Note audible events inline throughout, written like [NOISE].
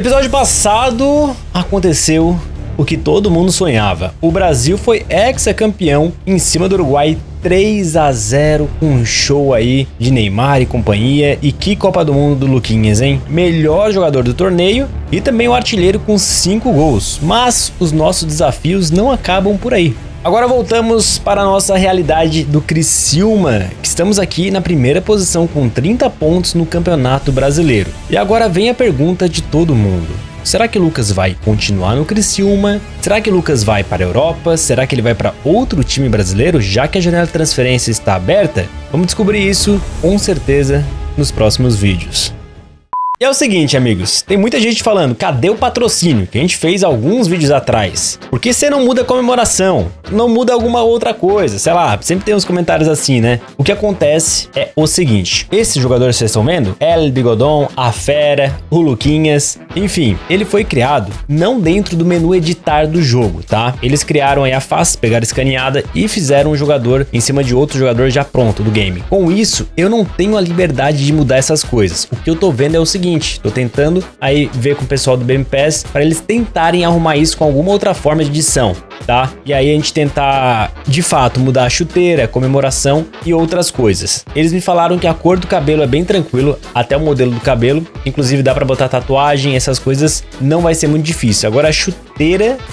Episódio passado aconteceu o que todo mundo sonhava. O Brasil foi ex-campeão em cima do Uruguai 3 a 0 com um show aí de Neymar e companhia. E que Copa do Mundo do Luquinhas, hein? Melhor jogador do torneio e também o artilheiro com 5 gols. Mas os nossos desafios não acabam por aí. Agora voltamos para a nossa realidade do Criciúma, que estamos aqui na primeira posição com 30 pontos no Campeonato Brasileiro. E agora vem a pergunta de todo mundo. Será que Lucas vai continuar no Criciúma? Será que Lucas vai para a Europa? Será que ele vai para outro time brasileiro, já que a janela de transferência está aberta? Vamos descobrir isso com certeza nos próximos vídeos. E é o seguinte, amigos, tem muita gente falando, cadê o patrocínio? Que a gente fez alguns vídeos atrás. Por que você não muda a comemoração? Não muda alguma outra coisa? Sei lá, sempre tem uns comentários assim, né? O que acontece é o seguinte: esse jogador que vocês estão vendo, El Bigodon, a Fera, o Luquinhas, enfim, ele foi criado não dentro do menu editar do jogo, tá? Eles criaram aí a face, pegaram escaneada e fizeram um jogador em cima de outro jogador já pronto do game. Com isso, eu não tenho a liberdade de mudar essas coisas. O que eu tô vendo é o seguinte seguinte, tô tentando aí ver com o pessoal do BM Pass para eles tentarem arrumar isso com alguma outra forma de edição, tá? E aí a gente tentar, de fato, mudar a chuteira, comemoração e outras coisas. Eles me falaram que a cor do cabelo é bem tranquilo, até o modelo do cabelo, inclusive dá para botar tatuagem, essas coisas não vai ser muito difícil. Agora a chuteira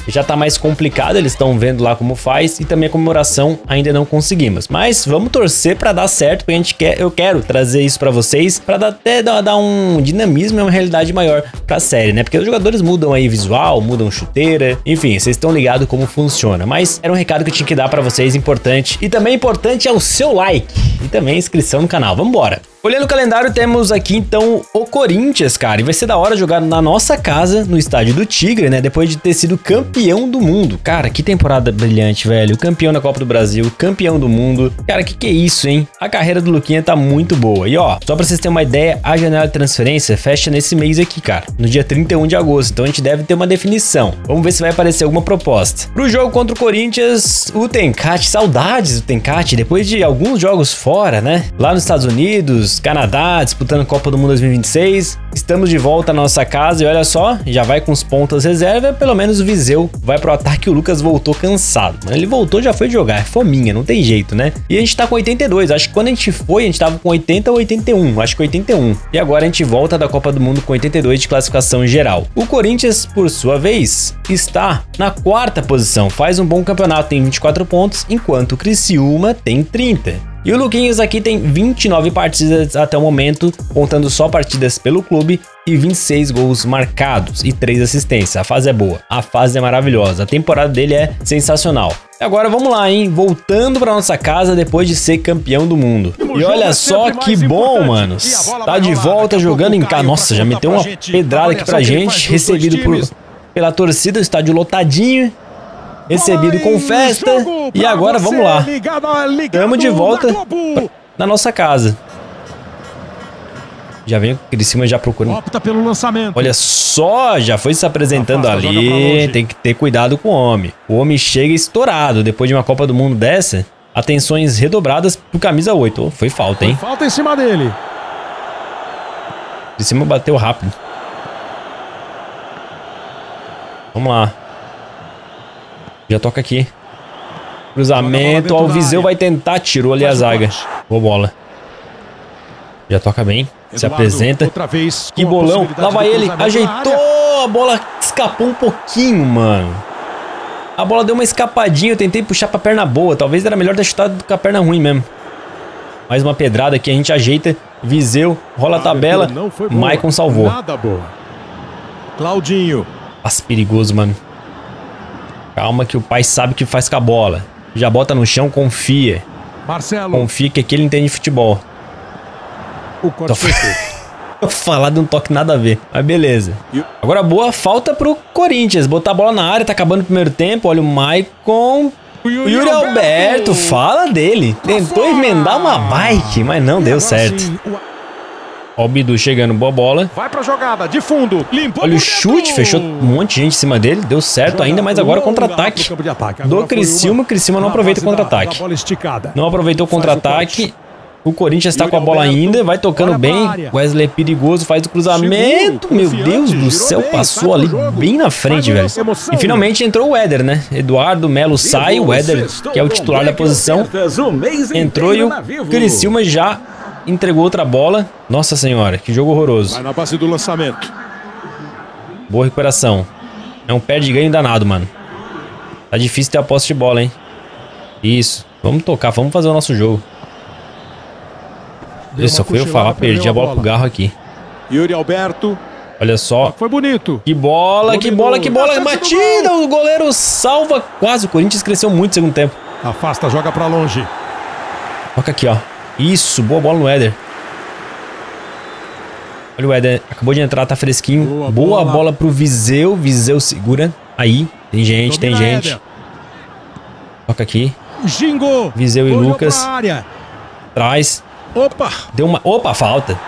já tá mais complicada, eles estão vendo lá como faz e também a comemoração ainda não conseguimos. Mas vamos torcer para dar certo, porque a gente quer, eu quero trazer isso para vocês para até dar, dar um dinamismo é uma realidade maior pra série, né? Porque os jogadores mudam aí visual, mudam chuteira, enfim, vocês estão ligados como funciona. Mas era um recado que eu tinha que dar para vocês, importante. E também importante é o seu like e também inscrição no canal. Vambora! Olhando o calendário, temos aqui então o Corinthians, cara. E vai ser da hora jogar na nossa casa, no estádio do Tigre, né? Depois de ter sido campeão do mundo. Cara, que temporada brilhante, velho. Campeão da Copa do Brasil, campeão do mundo. Cara, que que é isso, hein? A carreira do Luquinha tá muito boa. E ó, só pra vocês terem uma ideia, a janela de transferência fecha nesse mês aqui, cara. No dia 31 de agosto. Então a gente deve ter uma definição. Vamos ver se vai aparecer alguma proposta. Pro jogo contra o Corinthians, o Tencate, saudades do Tencate. Depois de alguns jogos fora, né? Lá nos Estados Unidos, Canadá, disputando Copa do Mundo 2026. Estamos de volta à nossa casa e olha só, já vai com os pontas reserva, pelo menos o Viseu vai pro ataque e o Lucas voltou cansado. Ele voltou, já foi jogar, é fominha, não tem jeito, né? E a gente tá com 82, acho que quando a gente foi, a gente tava com 80 ou 81, acho que 81. E agora a gente volta da Copa do Mundo com 82 de classificação geral. O Corinthians, por sua vez, está na quarta posição, faz um bom campeonato, tem 24 pontos, enquanto o Criciúma tem 30. E o Luquinhas aqui tem 29 partidas até o momento, contando só partidas pelo clube e 26 gols marcados e 3 assistências. A fase é boa, a fase é maravilhosa, a temporada dele é sensacional. Agora vamos lá, hein? Voltando para nossa casa depois de ser campeão do mundo. E olha só que bom, manos. Tá de volta jogando em casa. Nossa, já meteu uma pedrada aqui pra gente, recebido por, pela torcida, o estádio lotadinho recebido com festa. E agora vamos lá. Estamos de volta na nossa casa. Já vem o cima já procurando. Opta pelo lançamento. Olha só, já foi se apresentando ali. Tem que ter cuidado com o homem. O homem chega estourado depois de uma Copa do Mundo dessa. Atenções redobradas pro camisa 8. Oh, foi falta, hein? Foi falta em cima dele. cima bateu rápido. Vamos lá. Já toca aqui. Cruzamento. Ó, o Viseu vai tentar. Tirou ali a zaga. Boa bola. Já toca bem. Se apresenta. Que bolão. Lá vai ele. Ajeitou. A bola escapou um pouquinho, mano. A bola deu uma escapadinha. Eu tentei puxar pra perna boa. Talvez era melhor ter chutado com a perna ruim mesmo. Mais uma pedrada aqui. A gente ajeita. Viseu. Rola a tabela. Maicon salvou. Nada boa. Claudinho. Nossa, perigoso, mano. Calma que o pai sabe o que faz com a bola. Já bota no chão, confia. Marcelo. Confia que aqui ele entende futebol. O corte Tô... Falar de um toque nada a ver, mas beleza. Agora boa falta pro Corinthians. Botar a bola na área, tá acabando o primeiro tempo. Olha o Maicon. O Yuri, Yuri Alberto, Alberto, fala dele. Tentou emendar uma bike, mas não deu certo. Ó o Bidu chegando, boa bola. Vai pra jogada, de fundo, limpou Olha o chute, fechou um monte de gente em cima dele, deu certo ainda, mas agora contra-ataque do Criciúma. Criciúma não aproveita o contra-ataque. Não aproveitou o contra-ataque. O Corinthians tá Yuri com a bola ainda, vai tocando bem. Wesley é perigoso, faz o cruzamento. Meu Deus do céu, passou o ali bem na frente, velho. E finalmente entrou o Éder, né? Eduardo Melo sai, o Éder, que é o titular da posição, entrou e o Criciúma já entregou outra bola. Nossa senhora, que jogo horroroso. Vai na base do lançamento. Boa recuperação. É um pé de ganho danado, mano. Tá difícil ter a posse de bola, hein? Isso. Vamos tocar, vamos fazer o nosso jogo. Deu Isso, uma foi eu falar, perdi a bola pro garro aqui. Yuri Alberto. Olha só. Foi bonito. Que bola, que Dominou. bola, que bola. Chance do Batida, o goleiro salva quase. O Corinthians cresceu muito no segundo tempo. Afasta, joga pra longe. Toca aqui, ó. Isso, boa bola no Éder. Olha o Éder, acabou de entrar, tá fresquinho. Boa, Boa bola. bola. pro Viseu. Viseu segura. Aí, tem gente, tem Domina gente. Éder. Toca aqui, Gingo. Viseu e Lucas. traz. Opa. Deu uma. Opa, falta.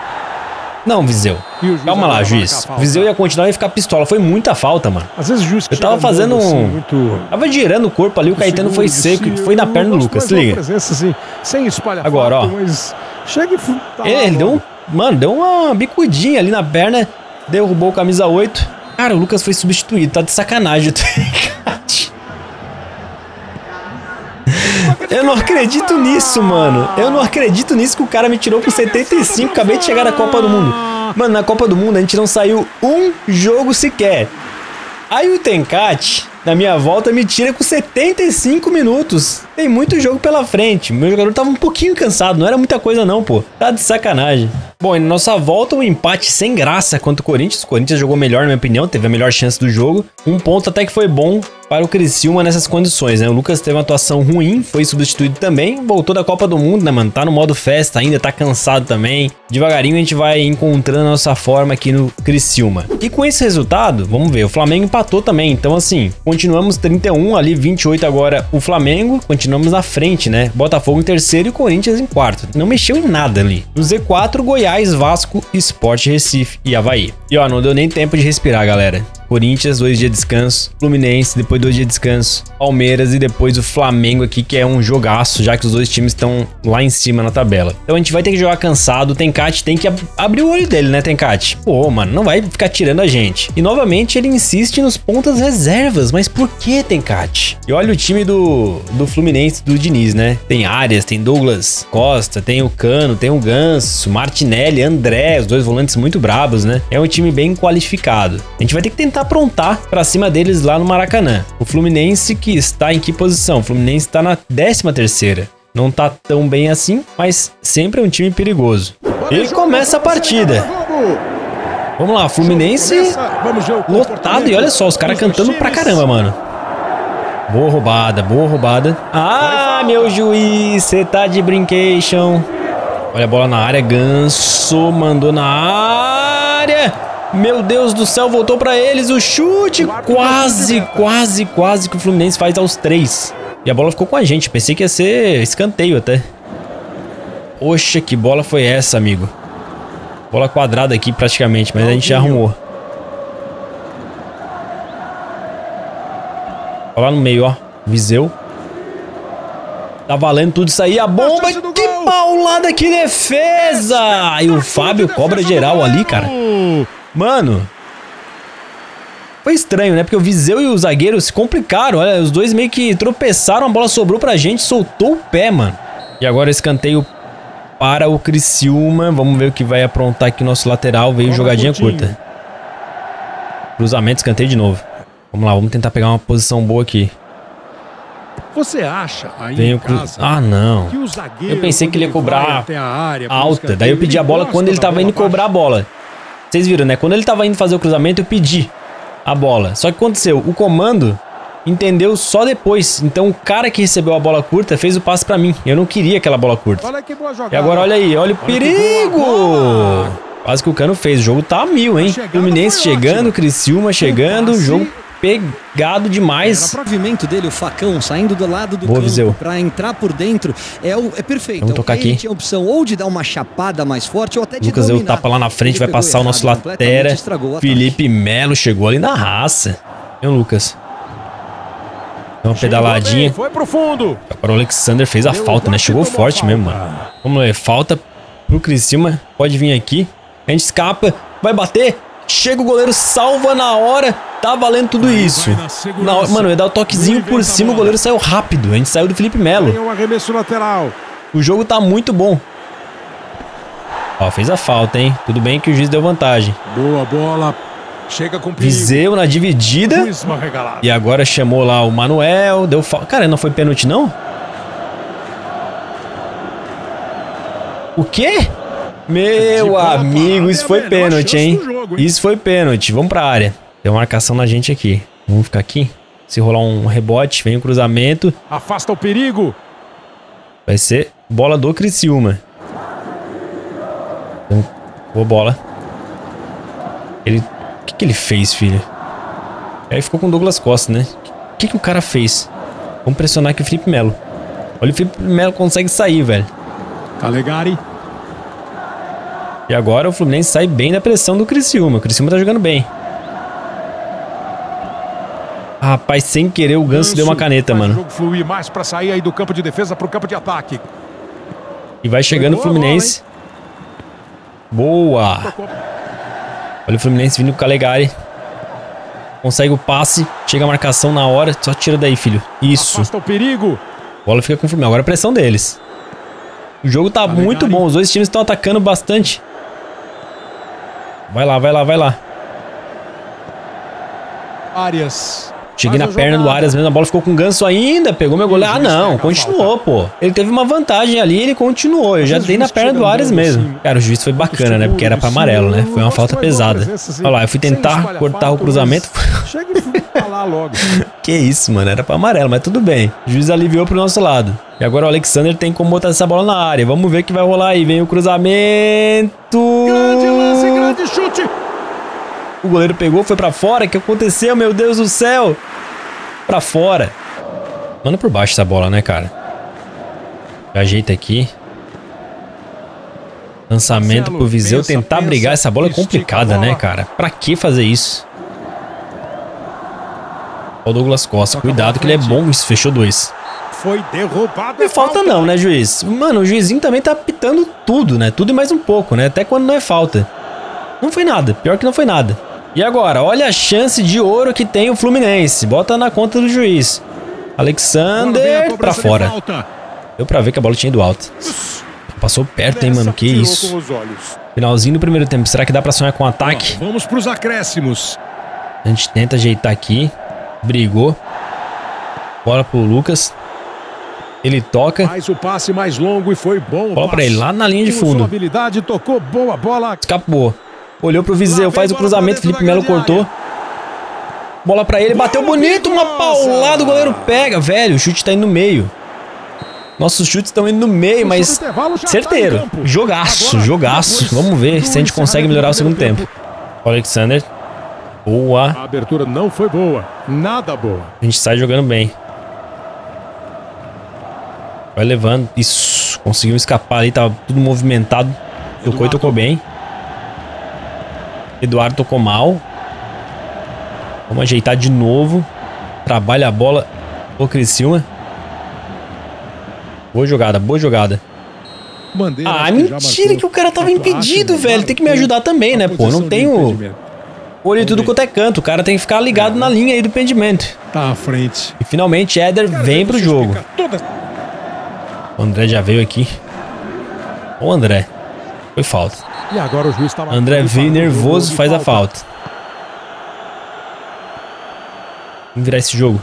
Não, Viseu. O Calma lá, juiz. Viseu ia continuar e ia ficar pistola. Foi muita falta, mano. Às vezes o juiz que Eu tava fazendo andando, assim, um- muito Tava girando o corpo ali, o Caetano foi seco. sim, Foi na perna do Lucas, se liga. presença, assim, sem Agora, ó. chega e tá lá Ele deu um. Mano, deu uma bicudinha ali na perna. Derrubou o camisa 8. Cara, o Lucas foi substituído. Tá de sacanagem [LAUGHS] Eu não acredito nisso, mano. Eu não acredito nisso que o cara me tirou com 75. Acabei de chegar na Copa do Mundo. Mano, na Copa do Mundo a gente não saiu um jogo sequer. Aí o Tencate, na minha volta, me tira com 75 minutos. Tem muito jogo pela frente. Meu jogador tava um pouquinho cansado, não era muita coisa não, pô. Tá de sacanagem. Bom, e na nossa volta, um empate sem graça contra o Corinthians. O Corinthians jogou melhor, na minha opinião, teve a melhor chance do jogo. Um ponto até que foi bom para o Criciúma nessas condições, né? O Lucas teve uma atuação ruim, foi substituído também, voltou da Copa do Mundo, né, mano? Tá no modo festa ainda, tá cansado também. Devagarinho a gente vai encontrando a nossa forma aqui no Criciúma. E com esse resultado, vamos ver, o Flamengo empatou também, então assim, continuamos 31 ali, 28 agora o Flamengo, continuamos na frente, né? Botafogo em terceiro e Corinthians em quarto. Não mexeu em nada ali. No Z4, Goiás, Vasco, Sport Recife e Havaí. E ó, não deu nem tempo de respirar, galera. Corinthians, dois dias de descanso. Fluminense, depois dois dias de descanso. Palmeiras e depois o Flamengo aqui, que é um jogaço, já que os dois times estão lá em cima na tabela. Então a gente vai ter que jogar cansado. O Tencate tem que ab- abrir o olho dele, né, Tencate? Pô, mano, não vai ficar tirando a gente. E novamente ele insiste nos pontas reservas. Mas por que, Tencate? E olha o time do, do Fluminense, do Diniz, né? Tem Arias, tem Douglas Costa, tem o Cano, tem o Ganso, Martinelli, André, os dois volantes muito brabos, né? É um time bem qualificado. A gente vai ter que tentar aprontar pra cima deles lá no Maracanã. O Fluminense que está em que posição? O Fluminense está na 13 terceira. Não tá tão bem assim, mas sempre é um time perigoso. E começa a partida. Vamos lá, Fluminense lotado e olha só, os caras cantando pra caramba, mano. Boa roubada, boa roubada. Ah, meu juiz, você tá de brincation. Olha a bola na área, Ganso mandou na área. Meu Deus do céu, voltou pra eles o chute. Quase, quase, quase que o Fluminense faz aos três. E a bola ficou com a gente, pensei que ia ser escanteio até. Poxa, que bola foi essa, amigo? Bola quadrada aqui praticamente, mas a gente já arrumou. Olha lá no meio, ó. Viseu. Tá valendo tudo isso aí. A bomba. Que paulada, que defesa! E o Fábio cobra geral ali, cara. Mano. Foi estranho, né? Porque o Viseu e o zagueiro se complicaram. Olha, os dois meio que tropeçaram, a bola sobrou pra gente, soltou o pé, mano. E agora escanteio para o Criciúma. Vamos ver o que vai aprontar aqui o nosso lateral. Veio Toma, jogadinha curta. Cruzamento, escanteio de novo. Vamos lá, vamos tentar pegar uma posição boa aqui. Você acha aí cru... casa Ah, não. Eu pensei que ele ia cobrar área alta. Daí eu pedi a bola quando ele tava indo cobrar a bola. Vocês viram, né? Quando ele tava indo fazer o cruzamento, eu pedi a bola. Só que aconteceu, o comando entendeu só depois. Então o cara que recebeu a bola curta fez o passe pra mim. Eu não queria aquela bola curta. Olha que boa jogada. E agora olha aí, olha o Olha perigo! Quase que o Cano fez. O jogo tá a mil, hein? Chegada Fluminense chegando, ótima. Criciúma chegando, passe. jogo pegado demais. Era o movimento dele, o facão, saindo do lado do Boa, campo pra entrar por dentro, é, o, é perfeito. Vamos tocar Aí ele aqui. tinha a opção ou de dar uma chapada mais forte ou até de Lucas deu o dominar. tapa lá na frente, Ele vai passar o nosso errado, latera. Felipe Melo chegou ali na raça. Hein, Lucas? Deu uma pedaladinha. Foi pro fundo. Agora o Alexander fez a Deu falta, né? Chegou forte mesmo, mano. Vamos lá, falta pro Criciúma. Pode vir aqui. A gente escapa, vai bater. Chega o goleiro, salva na hora. Tá valendo tudo isso. na hora- mano, ia dar o toquezinho Não por cima, o goleiro saiu rápido. A gente saiu do Felipe Melo. Tem um arremesso lateral. O jogo tá muito bom. Ó, fez a falta, hein? Tudo bem que o juiz deu vantagem. Boa bola. Chega com perigo. Viseu na dividida. E agora chamou lá o Manuel, deu falta. Cara, não foi pênalti, não? O quê? Meu bola amigo, parada isso foi pênalti, hein? do jogo, hein? Isso foi pênalti. Vamos pra área. Tem uma marcação na gente aqui. Vamos ficar aqui. Se rolar um rebote, vem o cruzamento. Afasta o perigo. Vai ser bola do Criciúma. Então, boa bola. Ele... O que, que ele fez, filho? Aí ficou com o Douglas Costa, né? O que, que o cara fez? Vamos pressionar aqui o Felipe Melo. Olha, o Felipe Melo consegue sair, velho. Calegari. E agora o Fluminense sai bem da pressão do Criciúma. O Criciúma tá jogando bem. Rapaz, sem querer o Ganso deu uma caneta, Faz O mano. jogo fluir mais pra sair aí do campo de defesa pro campo de ataque. E vai chegando o boa Fluminense. Boa! Tocou. Olha o Fluminense vindo com o Calegari. Consegue o passe. Chega a marcação na hora. Só tira daí, filho. Isso. Afasta o perigo. bola fica com o Fluminense. Agora a pressão deles. O jogo tá Calegari. muito bom. Os dois times estão atacando bastante. Vai lá, vai lá, vai lá. Arias. Cheguei na perna do jogada. Arias mesmo. A bola ficou com Ganso ainda. Pegou meu goleiro. Ah, não. Continuou, pô. Ele teve uma vantagem ali. Ele continuou. Eu já dei na perna do Arias mesmo. assim, Cara, o juiz foi bacana, né? Porque era pra seguro, amarelo, né? Foi uma falta pesada. assim, Olha lá, eu fui tentar cortar o cruzamento. Chega e falar logo. [LAUGHS] Que isso, mano. Era pra amarelo, mas tudo bem. O juiz aliviou pro nosso lado. E agora o Alexander tem como botar essa bola na área. Vamos ver o que vai rolar aí. Vem o cruzamento. Grande lance, chute. O goleiro pegou, foi pra fora. O que aconteceu, meu Deus do céu? Pra fora. Manda por baixo essa bola, né, cara? Ajeita aqui. Lançamento pro Viseu. pensa, Tentar pensa, brigar essa bola é complicada, bola. né, cara? Pra que fazer isso? O Douglas Costa. Cuidado que ele é bom. Isso, fechou dois. Foi derrubado. Não é falta não, né, juiz? Mano, o juizinho também tá pitando tudo, né? Tudo e mais um pouco, né? Até quando não é falta. Não foi nada. Pior que não foi nada. E agora, olha a chance de ouro que tem o Fluminense. Bota na conta do juiz. Alexander pra fora. Deu pra ver que a bola tinha ido alto. Passou perto, hein, mano? Que isso. Finalzinho do primeiro tempo. Será que dá pra sonhar com um ataque? Ó, Vamos pros acréscimos. A gente tenta ajeitar aqui. Brigou. Bola pro Lucas. Ele toca. Faz o passe mais longo e foi bom. Bola pra ele lá na linha de fundo. habilidade, tocou boa bola. Escapou. Olhou pro Viseu, faz o cruzamento, Felipe Melo cortou. Bola pra ele, bateu bonito, uma paulada, o goleiro pega, velho, o chute tá indo no meio. Nossos chutes estão indo no meio, mas tá certeiro. Jogaço, jogaço. Vamos ver se a gente consegue melhorar o do segundo tempo. Alexander. Boa. A abertura não foi boa. Nada boa. A gente sai jogando bem. Vai levando. Isso. Conseguimos escapar ali. Tava tudo movimentado. Tocou e tocou bem. Eduardo tocou mal. Vamos ajeitar de novo. Trabalha a bola. O Criciúma. Boa jogada, boa jogada. Bandeira, Ah, mentira marcou que o cara tava a impedido, velho. Tem que me marcou ajudar também, né, pô? Não tenho olho tudo quanto é canto. O cara tem que ficar ligado na linha aí do pendimento. Tá à frente. E finalmente Éder vem pro jogo. Toda... O André já veio aqui. Ô André. Foi falta. E agora o juiz tá marcando André veio falou, nervoso, faz a falta. Vamos virar esse jogo.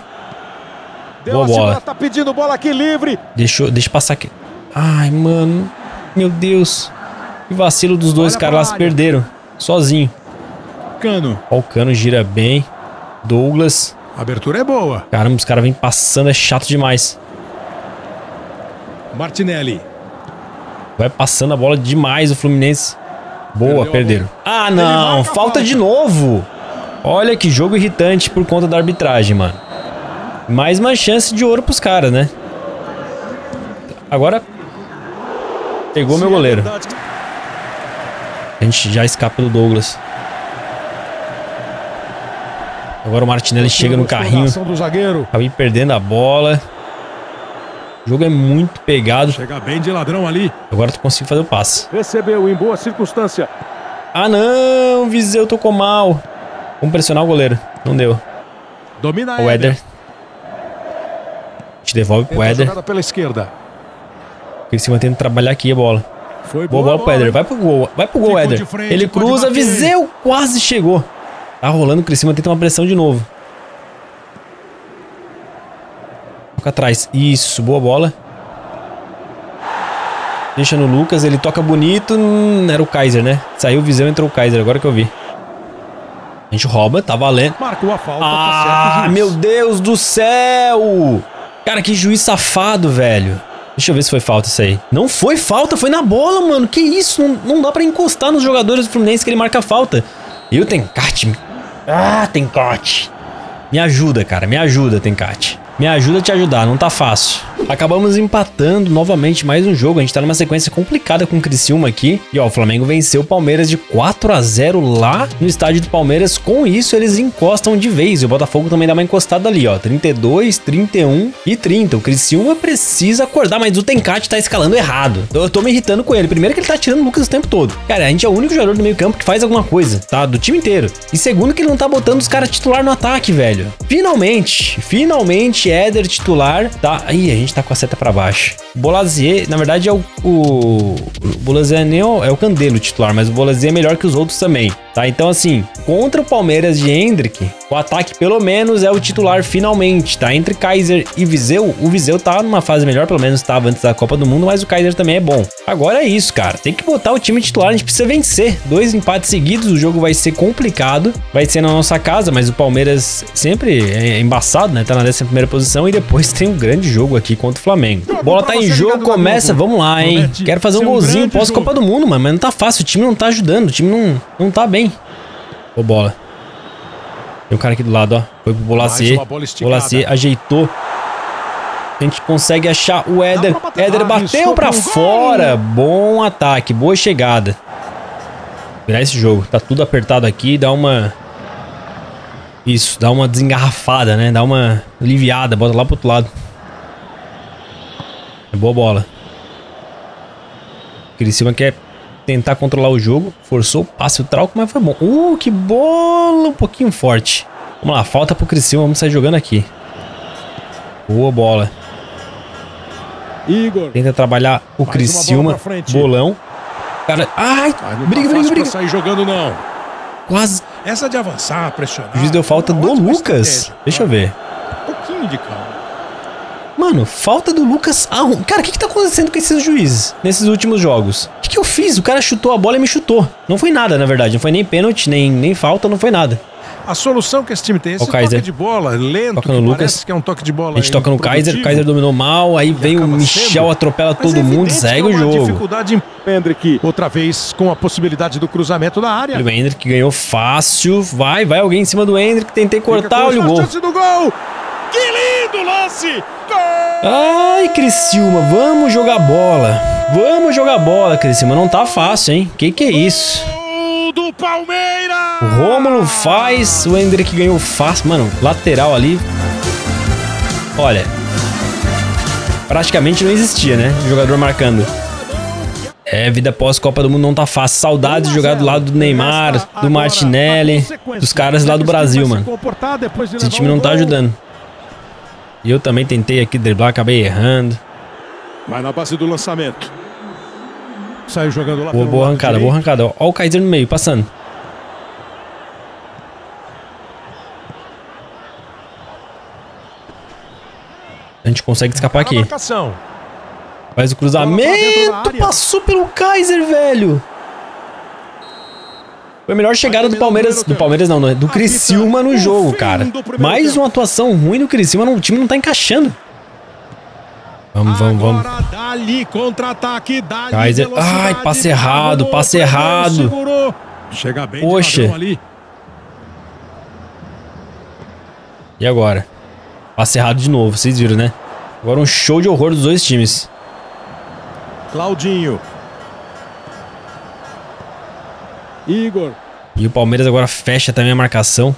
Deu Boa bola. Tá pedindo bola aqui livre. Deixa, deixa passar aqui. Ai, mano. Meu Deus. Que vacilo dos dois caras lá se perderam. Sozinho. Cano. Ó, o cano gira bem. Douglas. A abertura é boa. Caramba, os caras vêm passando, é chato demais. Martinelli. Vai passando a bola demais o Fluminense. Boa, perderam. Ah, não. Falta de novo. Olha que jogo irritante por conta da arbitragem, mano. Mais uma chance de ouro pros caras, né? Agora. Pegou meu é goleiro. A gente já escapa do Douglas. Agora o Martinelli chega no carrinho. Acabei perdendo a bola. O jogo é muito pegado. Chega bem de ladrão ali. Agora tu consigo fazer o passe. Recebeu em boa circunstância. Ah não, Viseu tocou mal. Vamos pressionar o goleiro. Não deu. Domina O Éder. A gente devolve pro Éder. pela esquerda. Ele se mantendo trabalhar aqui a bola. Foi Boa bola pro Éder. Vai pro gol. Vai pro gol, Éder. de frente, Ele cruza. Viseu quase chegou. Tá rolando. O Criciúma tenta uma pressão de novo. Toca atrás. Isso. Boa bola. Deixa no Lucas. Ele toca bonito. Hum, era o Kaiser, né? Saiu o Viseu, entrou o Kaiser. Agora que eu vi. A gente rouba. Tá valendo. Marcou a falta. tá Ah, meu Deus do céu! Cara, que juiz safado, velho. Deixa eu ver se foi falta isso aí. Não foi falta, foi na bola, mano. Que isso? Não, não dá pra encostar nos jogadores do Fluminense que ele marca falta. E o Tencate. Ah, Tencate. Me ajuda, cara. Me ajuda, Tencate. Me ajuda a te ajudar, não tá fácil. Acabamos empatando novamente mais um jogo. A gente tá numa sequência complicada com o Criciúma aqui. E ó, o Flamengo venceu o Palmeiras de 4 a 0 lá no estádio do Palmeiras. Com isso, eles encostam de vez. E o Botafogo também dá uma encostada ali, ó. 32, 31 e 30. O Criciúma precisa acordar, mas o Tencate tá escalando errado. Eu tô me irritando com ele. Primeiro que ele tá tirando o Lucas o tempo todo. Cara, a gente é o único jogador do meio campo que faz alguma coisa, tá? Do time inteiro. E segundo que ele não tá botando os caras titular no ataque, velho. Finalmente, finalmente Éder titular, tá? Aí a gente tá com a seta pra baixo. Bolazier, na verdade, é o. O, o Bolazier nem é o, é o Candelo titular, mas o Bolazier é melhor que os outros também, tá? Então, assim, contra o Palmeiras de Hendrick, o ataque pelo menos é o titular finalmente, tá? Entre Kaiser e Viseu, o Viseu tá numa fase melhor, pelo menos estava antes da Copa do Mundo, mas o Kaiser também é bom. Agora é isso, cara. Tem que botar o time titular, a gente precisa vencer. Dois empates seguidos, o jogo vai ser complicado, vai ser na nossa casa, mas o Palmeiras sempre é embaçado, né? Tá na 11 primeira posição e depois [LAUGHS] tem um grande jogo aqui contra o Flamengo. Bola tá em jogo, começa, vamos lá, hein? Quero fazer um golzinho pós-Copa do Mundo, mano, mas não tá fácil, o time não tá ajudando, o time não, não tá bem. Ô, bola. Tem um cara aqui do lado, ó. Foi pro Bolacier. Mais uma bola esticada. Bolacier ajeitou. A gente consegue achar o Éder. Éder bateu pra fora. Bom ataque, boa chegada. Virar esse jogo. Tá tudo apertado aqui. Dá uma. Isso, dá uma desengarrafada, né? Dá uma aliviada. Bota lá pro outro lado. É boa bola. Criciúma quer tentar controlar o jogo. Forçou o passe, o trauco, mas foi bom. Uh, que bola! Um pouquinho forte. Vamos lá, falta pro Criciúma. Vamos sair jogando aqui. Boa bola. Igor. Tenta trabalhar o Mais Criciúma. Bolão. Cara, ai! Não tá Briga, briga, briga. sair jogando, não. Quase. Essa de avançar, pressionar. O juiz deu falta é do ótima Lucas. estratégia. Deixa eu ver. Um pouquinho de calma. Mano, falta do Lucas Arrum. Cara, o que, que tá acontecendo com esses juízes nesses últimos jogos? O que, que eu fiz? O cara chutou a bola e me chutou. Não foi nada, na verdade. Não foi nem pênalti, nem, nem falta, não foi nada. A solução que esse time tem, esse Ó o toque de bola lento, Toca no que Lucas. que é um toque de bola A gente toca no Kaiser, o Kaiser dominou mal, aí vem o Michel, sendo. atropela mas todo é mundo, segue o é jogo. dificuldade em Hendrick, outra vez com a possibilidade do cruzamento da área. O Hendrick ganhou fácil. Vai, vai alguém em cima do Hendrick. Tentei cortar, olha o gol. Que lindo lance! Ai, Criciúma, vamos jogar bola. Vamos jogar bola, Criciúma. Não tá fácil, hein? Que que é isso? Do Palmeiras! O Rômulo faz, o Hendrick ganhou fácil. Mano, lateral ali. Olha. Praticamente não existia, né? O jogador marcando. É, vida pós-Copa do Mundo não tá fácil. Saudades de jogar do lado do Neymar, do Martinelli, dos caras lá do Brasil, mano. Esse time não tá ajudando. E eu também tentei aqui driblar, acabei errando. Vai na base do lançamento. Saiu jogando lá Boa, boa arrancada, boa arrancada. Ó o Kaiser no meio, passando. A gente consegue escapar aqui. Faz o cruzamento. Passou pelo Kaiser, velho. Foi a melhor chegada do Palmeiras. Do Palmeiras não, não, do Criciúma no jogo, cara. Mais uma atuação ruim do Criciúma. O time não tá encaixando. Vamos, vamos, vamos. Dali contra-ataque, dali Kaiser. Ai, passe errado, passe errado. Chega bem Poxa. E agora? Passe errado de novo, vocês viram, né? Agora um show de horror dos dois times. Claudinho. Igor. E o Palmeiras agora fecha também a marcação.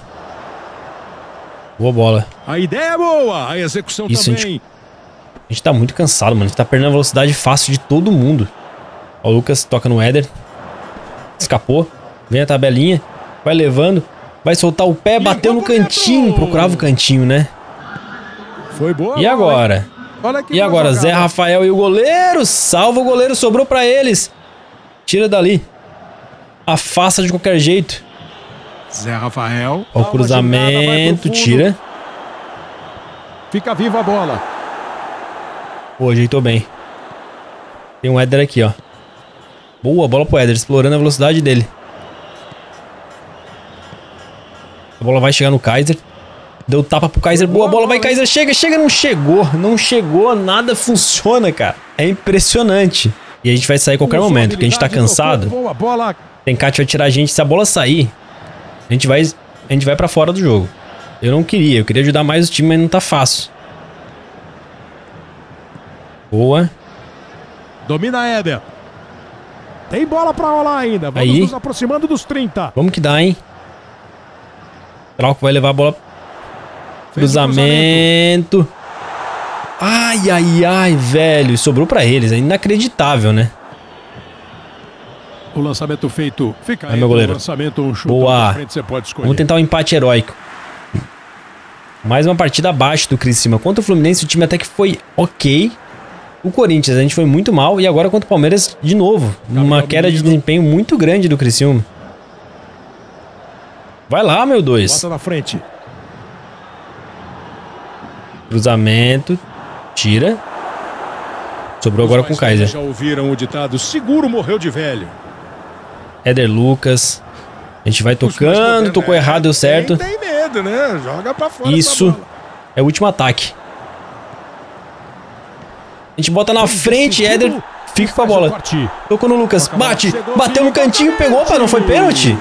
Boa bola. A ideia é boa, a execução Isso, a também. gente- A gente tá muito cansado, mano. A gente tá perdendo a velocidade fácil de todo mundo. Ó, o Lucas toca no Éder. Escapou. Vem a tabelinha. Vai levando. Vai soltar o pé. Bateu no cantinho. Procurava o cantinho, né? Foi boa. E agora? E agora? boa Zé jogada. Rafael e o goleiro. Salva o goleiro. Sobrou pra eles. Tira dali. Afasta de qualquer jeito. Zé Rafael. Ó, o cruzamento. jogada. Tira. Fica viva a bola. Pô, ajeitou bem. Tem um Éder aqui, ó. Boa, bola pro Éder, explorando a velocidade dele. A bola vai chegar no Kaiser. Deu tapa pro Kaiser. Boa, bola vai Kaiser. Chega, chega, não chegou. Não chegou, nada funciona, cara. É impressionante. E a gente vai sair a qualquer momento, porque a gente tá cansado. Boa bola. Tenkat vai tirar a gente. Se a bola sair, a gente vai, a gente vai pra fora do jogo. Eu não queria, eu queria ajudar mais o time, mas não tá fácil. Boa. Domina Éder. Tem bola pra rolar ainda. Vamos Aí. nos aproximando dos 30. Vamos que dá, hein? Trauco vai levar a bola. Fez o Cruzamento. Ai, ai, ai, velho. Sobrou pra eles. É inacreditável, né? O lançamento feito. Fica Aí, aí meu goleiro. lançamento, um chute Boa. frente, você pode escolher. Vamos tentar um empate heróico. Mais uma partida abaixo do Criciúma. Contra o Fluminense, o time até que foi ok. O Corinthians, a gente foi muito mal. E agora contra o Palmeiras, de novo. Uma Gabriel queda de Menino. desempenho muito grande do Criciúma. Vai lá, meu dois. Bota na frente. Cruzamento. Tira. Sobrou agora Os com o Kaiser. Já ouviram o ditado: seguro morreu de velho. Éder Lucas. A gente vai tocando, tocou errado, deu certo. Tem, tem medo, né? Joga pra fora. Isso. É o último ataque. A gente bota na frente, Éder fica com a bola. Tocou no Lucas, bate, bateu no cantinho, pegou, opa, não foi pênalti?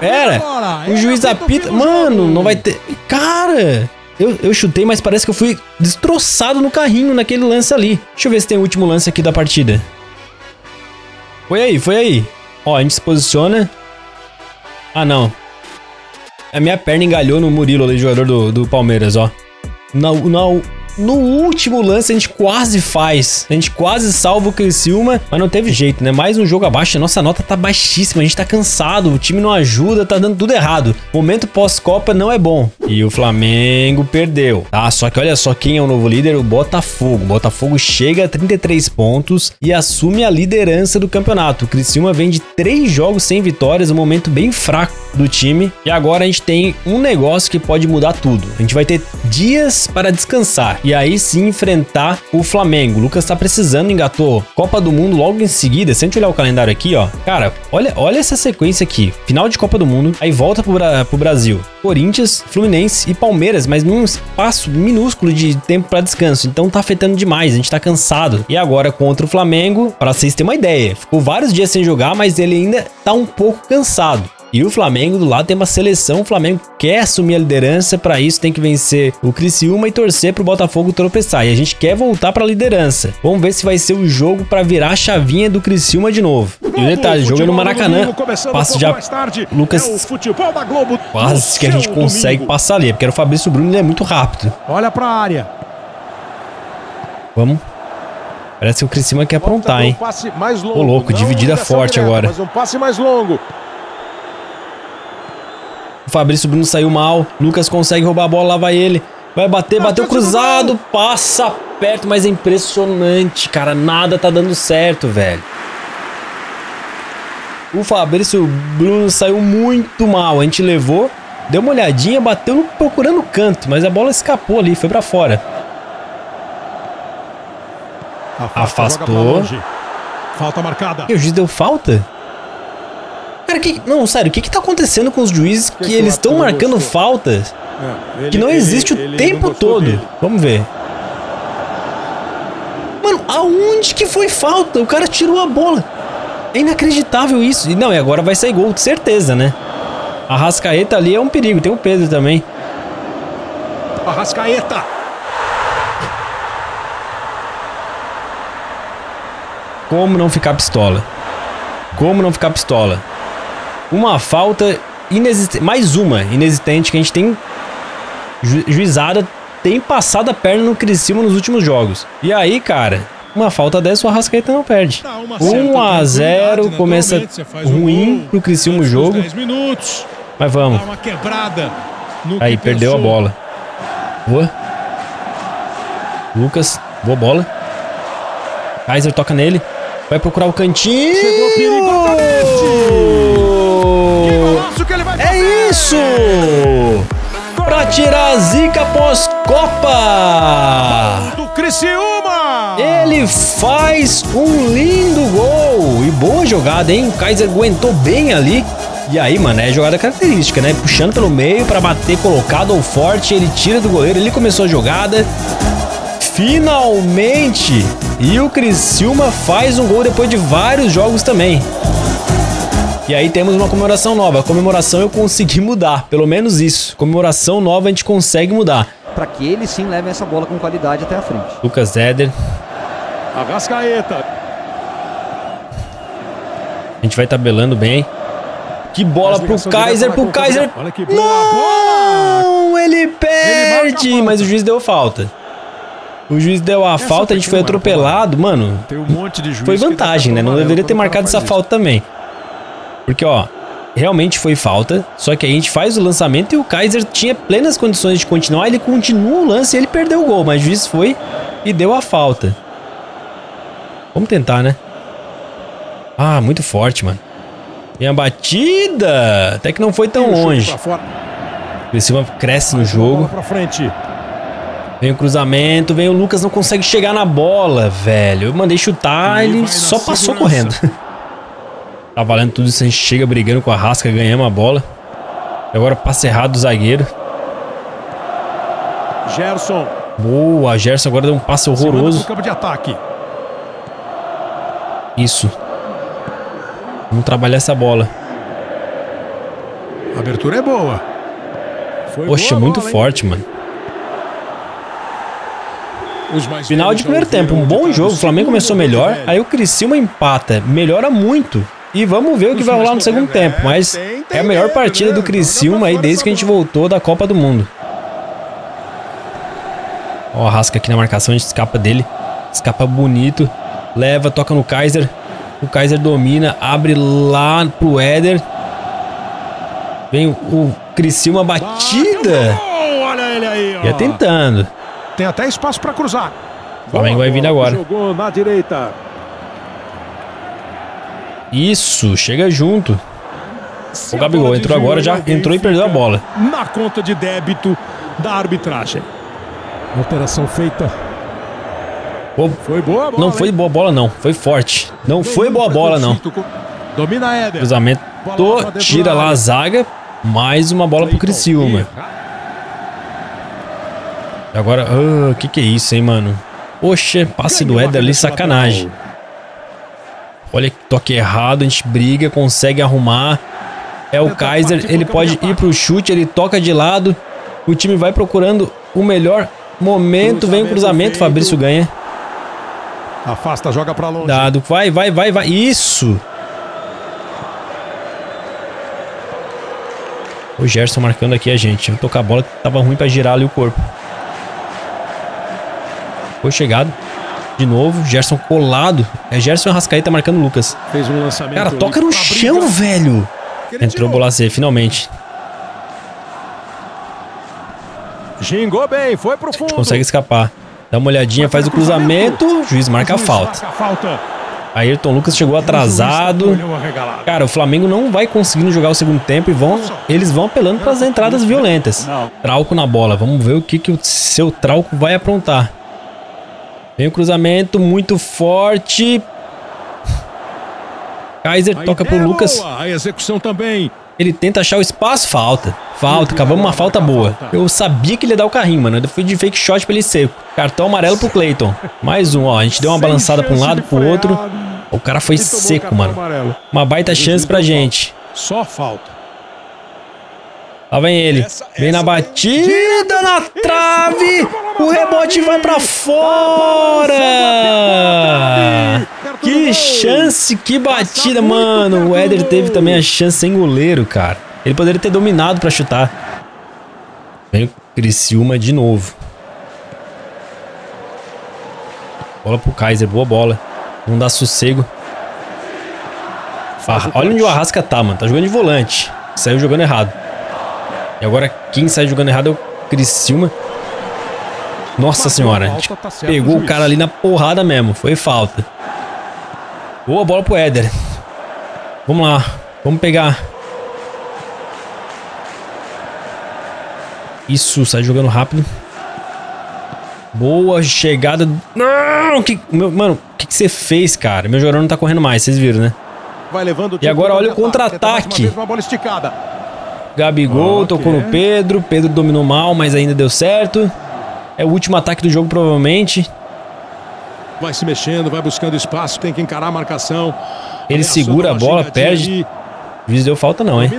Pera, o juiz apita Mano, não vai ter. Cara, eu, eu chutei, mas parece que eu fui destroçado no carrinho naquele lance ali. Deixa eu ver se tem o último lance aqui da partida. Foi aí, foi aí. Ó, a gente se posiciona. Ah, não. A minha perna engalhou no Murilo ali, jogador do, do Palmeiras, ó. Na, na, no último lance a gente quase faz. A gente quase salva o Criciúma, mas não teve jeito, né? Mais um jogo abaixo. Nossa nota tá baixíssima, a gente tá cansado, o time não ajuda, tá dando tudo errado. Momento pós-Copa não é bom. E o Flamengo perdeu, tá? Só que olha só quem é o novo líder, o Botafogo. O Botafogo chega a 33 pontos e assume a liderança do campeonato. O Criciúma vem de três jogos sem vitórias, um momento bem fraco do time. E agora a gente tem um negócio que pode mudar tudo. A gente vai ter dias para descansar e aí sim enfrentar o Flamengo. O Lucas tá precisando, engatou Copa do Mundo logo em seguida. Se a gente olhar o calendário aqui, ó, cara, olha, olha essa sequência aqui: final de Copa do Mundo, aí volta pro, Bra- pro Brasil. Corinthians, Fluminense e Palmeiras, mas num espaço minúsculo de tempo para descanso. Então tá afetando demais, a gente tá cansado. E agora contra o Flamengo, para vocês terem uma ideia, ficou vários dias sem jogar, mas ele ainda tá um pouco cansado. E o Flamengo do lado tem uma seleção, o Flamengo quer assumir a liderança, para isso tem que vencer o Criciúma e torcer pro Botafogo tropeçar. E a gente quer voltar pra liderança. Vamos ver se vai ser o jogo para virar a chavinha do Criciúma de novo. E o detalhe, o jogo é no Maracanã. pouco já tarde, Lucas- é o futebol da Globo quase que a gente consegue domingo. passar ali, porque era o Fabrício Bruno, ele é muito rápido. Olha pra área. Vamos. Parece que o Criciúma quer aprontar, hein? um. Ô, louco, dividida forte direta, agora. Um passe mais longo. Fabrício Bruno saiu mal. Lucas consegue roubar a bola, lá vai ele. Vai bater, bateu cruzado, passa perto, mas é impressionante, cara. Nada tá dando certo, velho. O Fabrício Bruno saiu muito mal. A gente levou, deu uma olhadinha, bateu procurando o canto, mas a bola escapou ali, foi pra fora. Afastou. longe. Falta marcada. E o juiz deu falta? Cara, que, não, sério, o que que tá acontecendo com os juízes que, que o eles estão não marcando gostou? faltas? É, ele- que não ele- existe o ele não tempo todo. dele. Vamos ver. Mano, aonde que foi falta? O cara tirou a bola. É inacreditável isso. E não, e agora vai sair gol, certeza, né? A Rascaeta ali é um perigo, tem o Pedro também. Arrascaeta. Como não ficar pistola? Como não ficar pistola? Uma falta inexistente, mais uma inexistente que a gente tem ju juizada, tem passado a perna no Criciúma nos últimos jogos. E aí, cara, uma falta dessa o Arrascaeta não perde. 1 a 0 começa ruim pro Criciúma o jogo. Mas vamos. Aí, perdeu a bola. Boa. Lucas, boa bola. Kaiser toca nele. Vai procurar o cantinho. Chegou perigosamente. É isso! Pra tirar a zica pós-copa. Do Criciúma. Ele faz um lindo gol. E boa jogada, hein? O Kaiser aguentou bem ali. E aí, mano, é jogada característica, né? Puxando pelo meio para bater colocado ou forte, ele tira do goleiro, ele começou a jogada. Finalmente! E o Criciúma faz um gol depois de vários jogos também. E aí temos uma comemoração nova. A comemoração eu consegui mudar, pelo menos isso. Comemoração nova a gente consegue mudar. Para que ele sim leve essa bola com qualidade até a frente. Lucas Éder. Arrascaeta. A gente vai tabelando bem. Que bola pro Kaiser, pro Kaiser. Olha que boa Não, bola. ele perde, ele mas o juiz deu falta. O juiz deu a essa falta, a gente foi atropelado, mano. Tem um monte de juiz Foi vantagem, né? Não deveria ter marcado essa falta também. Porque, ó, realmente foi falta, só que a gente faz o lançamento e o Kaiser tinha plenas condições de continuar, ele continua o lance e ele perdeu o gol, mas o juiz foi e deu a falta. Vamos tentar, né? Ah, muito forte, mano. Tem a batida! Até que não foi tão longe. O Criciúma cresce no jogo. Vem o cruzamento, vem o Lucas, não consegue chegar na bola, velho. Eu mandei chutar, ele só passou correndo. [LAUGHS] tá valendo tudo isso, a gente chega brigando com a Rasca, ganhamos a bola. E agora passe errado do zagueiro. Gerson. Boa, Gerson agora deu um passe horroroso. campo de ataque. Isso. Vamos trabalhar essa bola. A abertura é boa. Foi Poxa, boa muito bola, forte, mano. Final de primeiro tempo, um bom jogo. O Flamengo começou melhor, aí o Criciúma empata, melhora muito. E vamos ver o que vai rolar no segundo tempo, mas é a melhor partida do Criciúma aí desde que a gente voltou da Copa do Mundo. Ó, a Rasca aqui na marcação, a gente escapa dele. Escapa bonito. Leva, toca no Kaiser. O Kaiser domina, abre lá pro Éder. Vem o, o Criciúma batida. Olha ele aí, ó. Ia tentando. Tem até espaço para cruzar. O Flamengo vai vindo agora. Jogou na direita. Isso, chega junto. o Gabigol entrou agora, já entrou e perdeu a bola. Na conta de débito da arbitragem. Alteração feita. foi boa bola, Não foi boa bola, não. Foi forte. Não foi boa bola, não. Domina Éder. Cruzamento, tira lá a zaga. Mais uma bola pro Criciúma. Agora, o uh, que que é isso, hein, mano? Poxa, passe do Éder ali, sacanagem. Olha que toque errado, a gente briga, consegue arrumar. É o Kaiser, ele pode ir pro chute, ele toca de lado. O time vai procurando o melhor momento, vem o cruzamento, Fabrício ganha. Afasta, joga pra longe. Dado, vai, vai, vai, vai. Isso! O Gerson marcando aqui a gente. Vou tocar a bola que tava ruim pra girar ali o corpo. Foi chegado. De novo, Gerson colado. É Gerson e Rascaeta marcando o Lucas. Fez um lançamento. Cara, toca no chão, briga. velho. Entrou o Bolacê, finalmente. Gingou bem, foi pro fundo. consegue escapar. Dá uma olhadinha, faz o cruzamento. O juiz marca a falta. Ayrton Lucas chegou atrasado. Cara, o Flamengo não vai conseguindo jogar o segundo tempo e vão, eles vão apelando para as entradas violentas. Trauco na bola. Vamos ver o que, que o seu Trauco vai aprontar. Vem o cruzamento muito forte. Kaiser toca pro Lucas. A execução também. Ele tenta achar o espaço, falta. Falta, acabamos uma falta boa. Eu sabia que ele ia dar o carrinho, mano. Eu fui de fake shot pra ele seco. Cartão amarelo pro Clayton. Mais um, ó. A gente deu uma balançada pra um lado, pro outro. O cara foi seco, mano. Uma baita chance pra gente. Só falta. Lá vem ele. Vem na batida, na trave. O rebote vai pra fora. Que chance, que batida, mano. O Éder teve também a chance sem goleiro, cara. Ele poderia ter dominado pra chutar. Vem o Criciúma de novo. Bola pro Kaiser, boa bola. Não dá sossego. Ah, olha onde o Arrasca tá, mano. Tá jogando de volante. Saiu jogando errado. E agora quem sai jogando errado é o Criciúma. Nossa senhora, a gente pegou o cara ali na porrada mesmo. Foi falta. Boa bola pro Éder. Vamos lá. Vamos pegar. Isso, sai jogando rápido. Boa chegada. Não! Que, meu, mano, o que, que você fez, cara? Meu jogador não tá correndo mais, vocês viram, né? e agora olha o contra-ataque. Gabigol ah, tocou no Pedro. Pedro dominou mal, mas ainda deu certo. É o último ataque do jogo, provavelmente. Vai se mexendo, vai buscando espaço, tem que encarar a marcação. Ele segura a bola, perde. O juiz deu falta não, hein?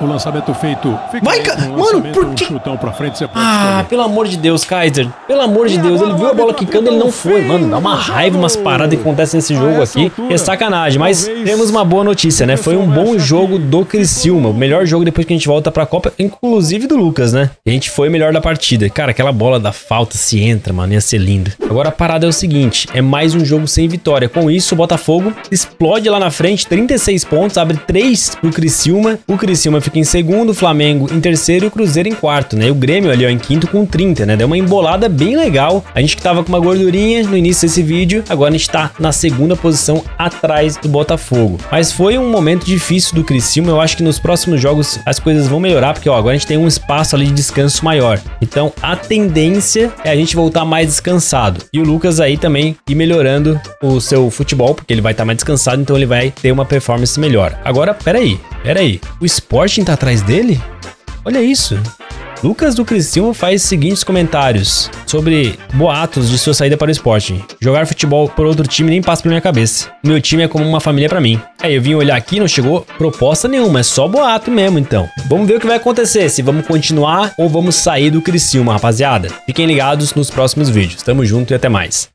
O lançamento feito. Vai, cara. Um Mano, por que? Um pra frente, ah, escolher. pelo amor de Deus, Kaiser. Pelo amor de Deus. Ele viu a bola quicando, ele não foi. Mano, dá uma raiva umas paradas que acontecem nesse jogo aqui. É sacanagem. Mas temos uma boa notícia, né? Foi um bom jogo do Criciúma. O melhor jogo depois que a gente volta pra Copa, inclusive do Lucas, né? A gente foi o melhor da partida. Cara, aquela bola da falta se entra, mano. Ia ser lindo. Agora a parada é o seguinte: é mais um jogo sem vitória. Com isso, o Botafogo explode lá na frente, 36 pontos, abre 3 pro Criciúma. O Criciúma fica em segundo, o Flamengo em terceiro e o Cruzeiro em quarto, né? E o Grêmio ali, ó, em quinto com 30, né? Deu uma embolada bem legal. A gente que tava com uma gordurinha no início desse vídeo, agora a gente tá na segunda posição atrás do Botafogo. Mas foi um momento difícil do Criciúma. Eu acho que nos próximos jogos as coisas vão melhorar, porque ó, agora a gente tem um espaço ali de descanso maior. Então a tendência é a gente voltar mais descansado. E o Lucas aí também ir melhorando o seu futebol, porque ele vai estar tá mais descansado, então ele vai ter uma performance melhor. Agora, peraí, peraí. O Sporting tá atrás dele? Olha isso. Lucas do Criciúma faz os seguintes comentários sobre boatos de sua saída para o esporte. Jogar futebol por outro time nem passa pela minha cabeça. Meu time é como uma família para mim. Aí eu vim olhar aqui, não chegou proposta nenhuma, é só boato mesmo então. Vamos ver o que vai acontecer, se vamos continuar ou vamos sair do Criciúma, rapaziada. Fiquem ligados nos próximos vídeos. Tamo junto e até mais.